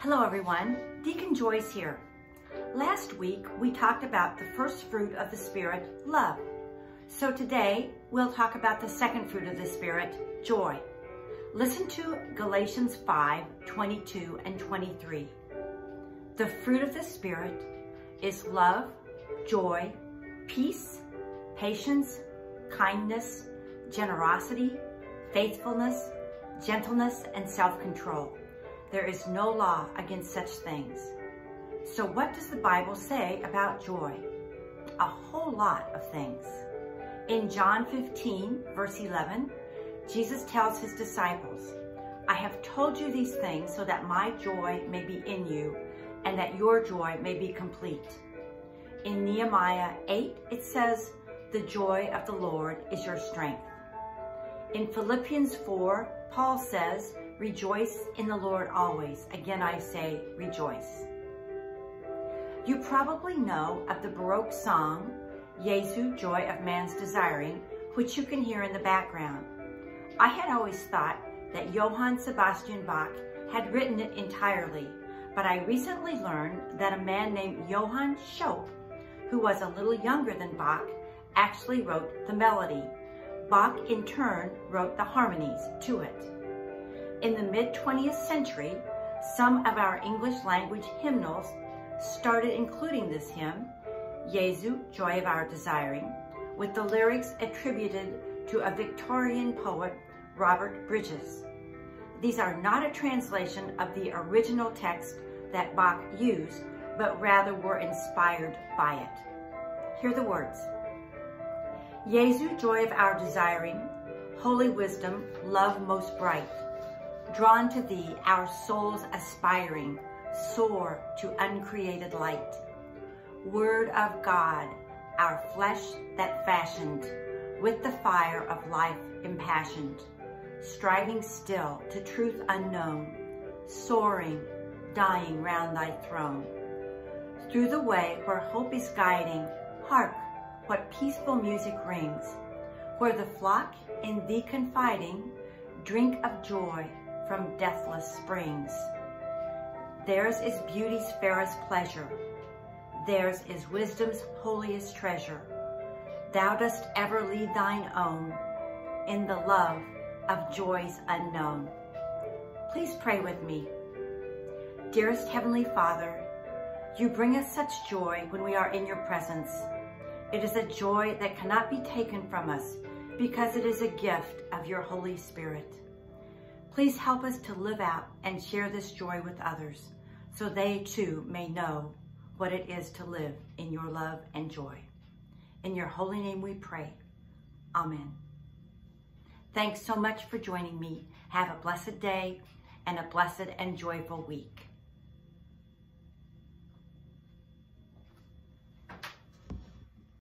Hello everyone, Deacon Joyce here. Last week we talked about the first fruit of the Spirit, love. So today we'll talk about the second fruit of the Spirit, joy. Listen to Galatians 5, 22 and 23. The fruit of the Spirit is love, joy, peace, patience, kindness, generosity, faithfulness, gentleness, and self-control. There is no law against such things. So what does the Bible say about joy? A whole lot of things. In John 15, verse 11, Jesus tells his disciples, I have told you these things so that my joy may be in you and that your joy may be complete. In Nehemiah 8, it says, the joy of the Lord is your strength. In Philippians 4, Paul says, Rejoice in the Lord always. Again, I say rejoice. You probably know of the Baroque song, Jesu, Joy of Man's Desiring, which you can hear in the background. I had always thought that Johann Sebastian Bach had written it entirely, but I recently learned that a man named Johann Schop, who was a little younger than Bach, actually wrote the melody. Bach, in turn, wrote the harmonies to it. In the mid-20th century, some of our English language hymnals started including this hymn, Jesu, Joy of Our Desiring, with the lyrics attributed to a Victorian poet, Robert Bridges. These are not a translation of the original text that Bach used, but rather were inspired by it. Hear the words. Jesu, joy of our desiring, holy wisdom, love most bright, Drawn to thee, our souls aspiring, soar to uncreated light. Word of God, our flesh that fashioned, with the fire of life impassioned, striving still to truth unknown, soaring, dying round thy throne. Through the way where hope is guiding, hark, what peaceful music rings, where the flock in thee confiding, drink of joy from deathless springs. Theirs is beauty's fairest pleasure. Theirs is wisdom's holiest treasure. Thou dost ever lead thine own in the love of joys unknown. Please pray with me. Dearest Heavenly Father, you bring us such joy when we are in your presence. It is a joy that cannot be taken from us because it is a gift of your Holy Spirit. Please help us to live out and share this joy with others so they too may know what it is to live in your love and joy. In your holy name we pray. Amen. Thanks so much for joining me. Have a blessed day and a blessed and joyful week.